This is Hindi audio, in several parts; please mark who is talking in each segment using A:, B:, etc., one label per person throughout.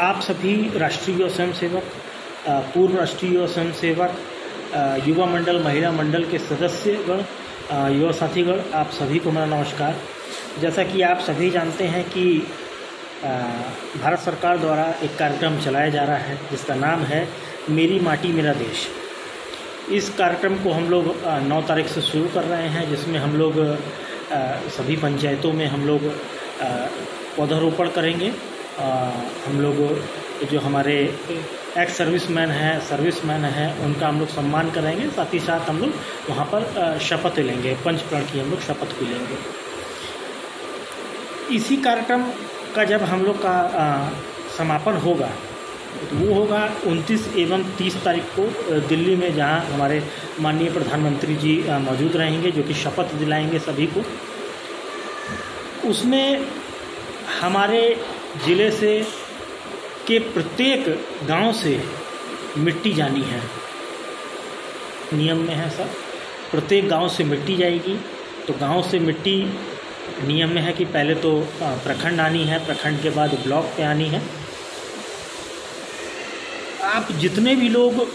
A: आप सभी राष्ट्रीय स्वयंसेवक पूर्व राष्ट्रीय स्वयंसेवक युवा मंडल, महिला मंडल के सदस्यगण युवा साथीगण, आप सभी को मेरा नमस्कार। जैसा कि आप सभी जानते हैं कि भारत सरकार द्वारा एक कार्यक्रम चलाया जा रहा है, जिसका नाम है मेरी माटी, मेरा देश। इस कार्यक्रम को हम लोग नौ तारीख से शुरू कर रहे हैं, जिसमें हम लोग सभी पंचायतों में हम लोग पौधारोपण करेंगे। हम लोग जो हमारे एक्स सर्विसमैन हैं सर्विसमैन हैं, उनका हम लोग सम्मान करेंगे। साथ ही साथ हम लोग वहाँ पर शपथ लेंगे। पंच प्रण की हम लोग शपथ भी लेंगे इसी कार्यक्रम का जब हम लोग का समापन होगा तो वो होगा 29 एवं 30 तारीख को दिल्ली में जहाँ हमारे माननीय प्रधानमंत्री जी मौजूद रहेंगे, जो कि शपथ दिलाएँगे सभी को। उसमें हमारे ज़िले से के प्रत्येक गाँव से मिट्टी जानी है। नियम में है सर प्रत्येक गाँव से मिट्टी जाएगी। तो गाँव से मिट्टी नियम में है कि पहले तो प्रखंड आनी है, प्रखंड के बाद ब्लॉक पे आनी है। आप जितने भी लोग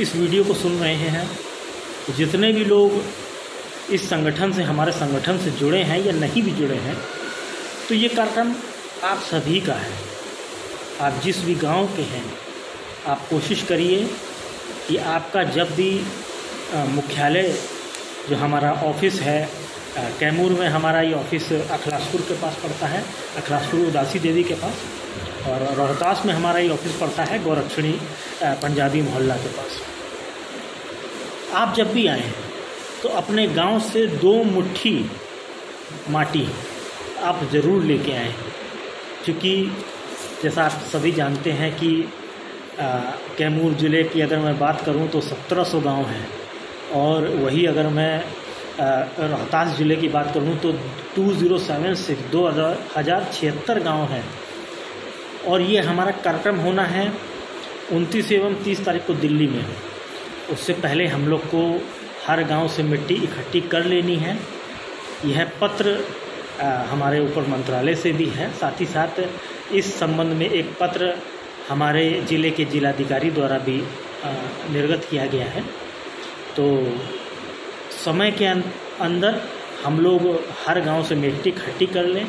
A: इस वीडियो को सुन रहे हैं, जितने भी लोग इस संगठन से, हमारे संगठन से जुड़े हैं या नहीं भी जुड़े हैं तो ये कार्यक्रम आप सभी का है। आप जिस भी गाँव के हैं, आप कोशिश करिए कि आपका जब भी मुख्यालय जो हमारा ऑफ़िस है कैमूर में हमारा ये ऑफ़िस अखलासपुर के पास पड़ता है, अखलासपुर उदासी देवी के पास, और रोहतास में हमारा ये ऑफ़िस पड़ता है, गौरक्षणी पंजाबी मोहल्ला के पास। आप जब भी आएँ तो अपने गाँव से दो मुट्ठी माटी आप ज़रूर लेके आएँ। क्योंकि जैसा आप सभी जानते हैं कि कैमूर ज़िले की अगर मैं बात करूँ तो सत्रह सौ गाँव हैं। और वही अगर मैं रोहतास ज़िले की बात करूँ तो टू ज़ीरो सेवन सिक्स दो हज़ार छिहत्तर गाँव हैं। और ये हमारा कार्यक्रम होना है उनतीस एवं तीस तारीख को दिल्ली में। उससे पहले हम लोग को हर गाँव से मिट्टी इकट्ठी कर लेनी है। यह पत्र हमारे ऊपर मंत्रालय से भी है। साथ ही साथ इस संबंध में एक पत्र हमारे ज़िले के जिलाधिकारी द्वारा भी निर्गत किया गया है। तो समय के अंदर हम लोग हर गाँव से मिट्टी इकट्ठी कर लें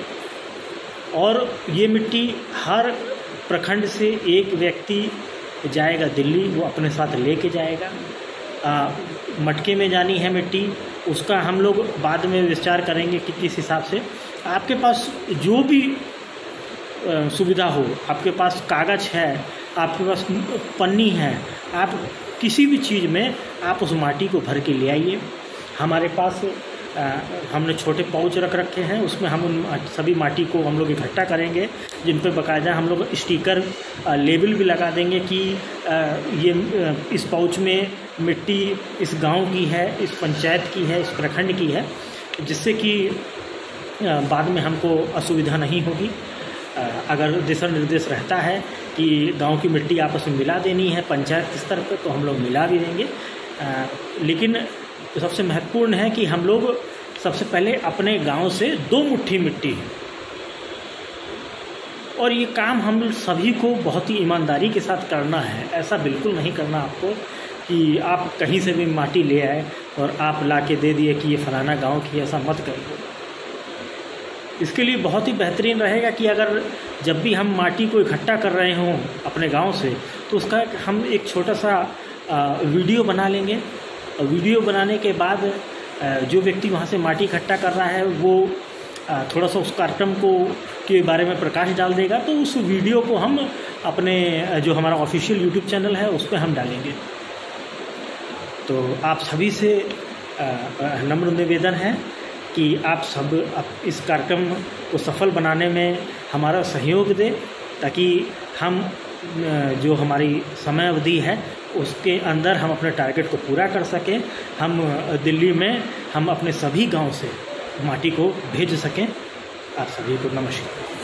A: और ये मिट्टी हर प्रखंड से एक व्यक्ति जाएगा दिल्ली, वो अपने साथ लेके जाएगा। मटके में जानी है मिट्टी, उसका हम लोग बाद में विचार करेंगे कि किस हिसाब से। आपके पास जो भी सुविधा हो, आपके पास कागज़ है, आपके पास पन्नी है, आप किसी भी चीज़ में आप उस माटी को भर के ले आइए। हमारे पास हमने छोटे पाउच रख रखे हैं, उसमें हम उन सभी माटी को हम लोग इकट्ठा करेंगे, जिन पर बाकायदा हम लोग स्टिकर लेबल भी लगा देंगे कि ये इस पाउच में मिट्टी इस गाँव की है, इस पंचायत की है, इस प्रखंड की है, जिससे कि बाद में हमको असुविधा नहीं होगी। अगर दिशा निर्देश रहता है कि गाँव की मिट्टी आपस में मिला देनी है, पंचायत स्तर पर तो हम लोग मिला भी देंगे। लेकिन तो सबसे महत्वपूर्ण है कि हम लोग सबसे पहले अपने गाँव से दो मुट्ठी मिट्टी और ये काम हम सभी को बहुत ही ईमानदारी के साथ करना है, ऐसा बिल्कुल नहीं करना आपको। कि आप कहीं से भी माटी ले आए और आप ला के दे दिए कि ये फलाना गाँव की, ऐसा मत करिए इसके लिए बहुत ही बेहतरीन रहेगा कि अगर जब भी हम माटी को इकट्ठा कर रहे हों अपने गाँव से तो उसका हम एक छोटा सा वीडियो बना लेंगे। वीडियो बनाने के बाद जो व्यक्ति वहाँ से माटी इकट्ठा कर रहा है, वो थोड़ा सा उस कार्यक्रम को, के बारे में प्रकाश डाल देगा। तो उस वीडियो को हम अपने जो हमारा ऑफिशियल यूट्यूब चैनल है, उस पर हम डालेंगे। तो आप सभी से नम्र निवेदन है कि आप सब इस कार्यक्रम को सफल बनाने में हमारा सहयोग दें, ताकि हम जो हमारी समय अवधि है, उसके अंदर हम अपने टारगेट को पूरा कर सकें। हम दिल्ली में हम अपने सभी गाँव से माटी को भेज सकें। आप सभी को नमस्कार।